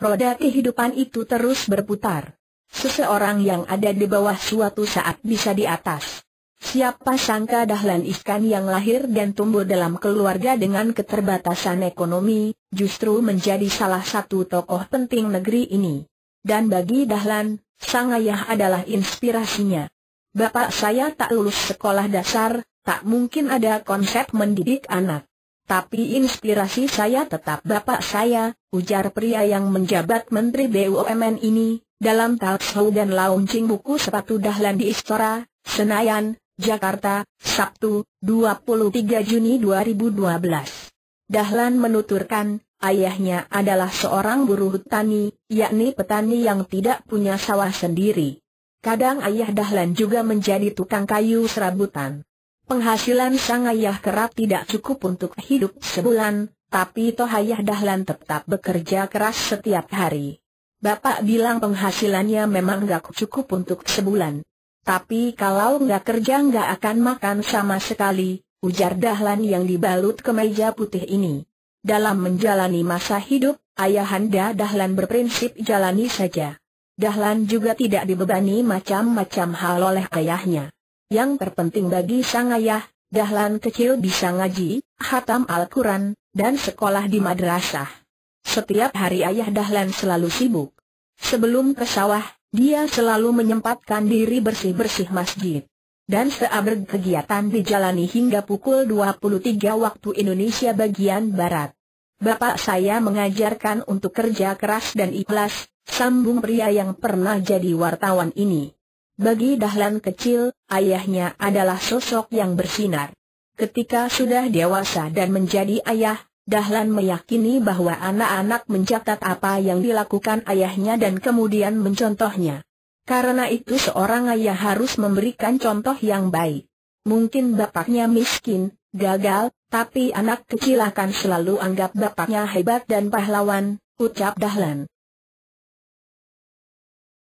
roda kehidupan itu terus berputar. Seseorang yang ada di bawah suatu saat bisa di atas. Siapa sangka Dahlan Iskan yang lahir dan tumbuh dalam keluarga dengan keterbatasan ekonomi, justru menjadi salah satu tokoh penting negeri ini. Dan bagi Dahlan, sang ayah adalah inspirasinya. Bapak saya tak lulus sekolah dasar, tak mungkin ada konsep mendidik anak. Tapi inspirasi saya tetap bapak saya, ujar pria yang menjabat Menteri BUMN ini, dalam talkshow dan launching buku sepatu Dahlan di Istora, Senayan, Jakarta, Sabtu, 23 Juni 2012. Dahlan menuturkan, ayahnya adalah seorang buruh tani, yakni petani yang tidak punya sawah sendiri. Kadang ayah Dahlan juga menjadi tukang kayu serabutan. Penghasilan sang ayah kerap tidak cukup untuk hidup sebulan, tapi toh ayah Dahlan tetap bekerja keras setiap hari. Bapak bilang penghasilannya memang gak cukup untuk sebulan. Tapi kalau nggak kerja nggak akan makan sama sekali, ujar Dahlan yang dibalut ke meja putih ini. Dalam menjalani masa hidup, ayahanda Dahlan berprinsip jalani saja. Dahlan juga tidak dibebani macam-macam hal oleh ayahnya. Yang terpenting bagi sang ayah, Dahlan kecil bisa ngaji, hatam Al-Quran, dan sekolah di madrasah. Setiap hari ayah Dahlan selalu sibuk. Sebelum ke sawah, dia selalu menyempatkan diri bersih-bersih masjid. Dan seabreg kegiatan dijalani hingga pukul 23 waktu Indonesia bagian Barat. Bapak saya mengajarkan untuk kerja keras dan ikhlas, sambung pria yang pernah jadi wartawan ini. Bagi Dahlan kecil, ayahnya adalah sosok yang bersinar. Ketika sudah dewasa dan menjadi ayah, Dahlan meyakini bahwa anak-anak mencatat apa yang dilakukan ayahnya dan kemudian mencontohnya. Karena itu seorang ayah harus memberikan contoh yang baik. Mungkin bapaknya miskin, gagal, tapi anak kecil akan selalu anggap bapaknya hebat dan pahlawan, ucap Dahlan.